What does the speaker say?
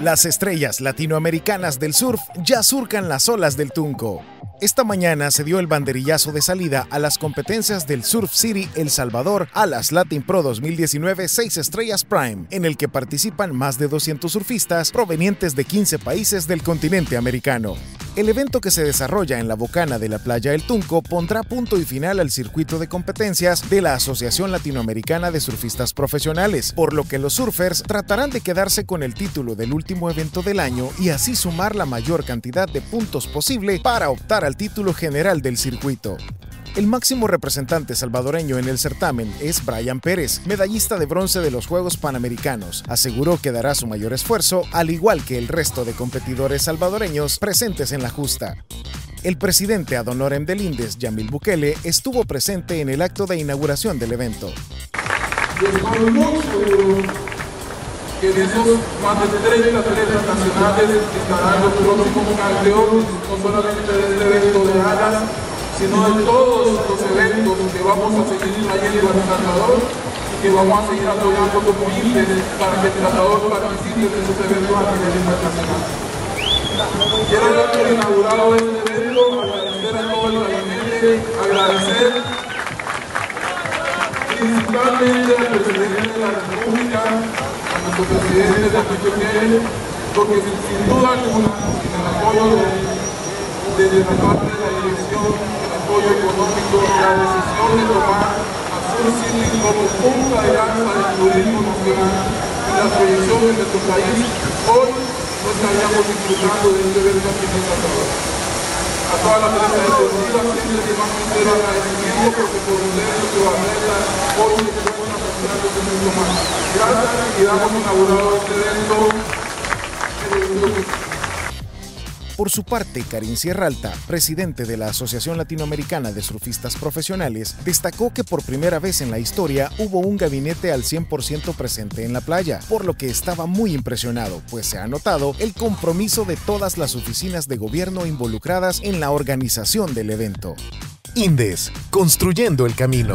Las estrellas latinoamericanas del surf ya surcan las olas del Tunco. Esta mañana se dio el banderillazo de salida a las competencias del Surf City El Salvador a las Latin Pro 2019 6 Estrellas Prime, en el que participan más de 200 surfistas provenientes de 15 países del continente americano. El evento que se desarrolla en la bocana de la playa El Tunco pondrá punto y final al circuito de competencias de la Asociación Latinoamericana de Surfistas Profesionales, por lo que los surfers tratarán de quedarse con el título del último evento del año y así sumar la mayor cantidad de puntos posible para optar al título general del circuito. El máximo representante salvadoreño en el certamen es Brian Pérez, medallista de bronce de los Juegos Panamericanos. Aseguró que dará su mayor esfuerzo, al igual que el resto de competidores salvadoreños presentes en la justa. El presidente ad honorem del INDES, Yamil Bukele, estuvo presente en el acto de inauguración del evento. que de esos más de 30 atletas nacionales estarán los próximos campeones, no solamente de evento de alas, sino de todos los eventos que vamos a seguir trayendo al tratador y que vamos a seguir apoyando como líderes para que el tratador participe en esos eventos a nivel internacional. Quiero dar por inaugurado este evento, agradecer a todo el gabinete, agradecer principalmente al presidente de la República, a nuestro presidente de la porque sin, duda alguna, sin el apoyo de, de la parte de la dirección decisión de tomar a Sur City como punta de lanza del turismo nacional y la proyección de nuestro país, hoy no estaríamos disfrutando de este evento aquí en. A toda la prensa deportiva siempre que más sincero agradecimiento porque por ustedes lo que va a hacer hoy que estamos apoyando este mundo más. Gracias y damos inaugurado este evento. Por su parte, Karin Sierralta, presidente de la Asociación Latinoamericana de Surfistas Profesionales, destacó que por primera vez en la historia hubo un gabinete al 100% presente en la playa, por lo que estaba muy impresionado, pues se ha notado el compromiso de todas las oficinas de gobierno involucradas en la organización del evento. Indes, construyendo el camino.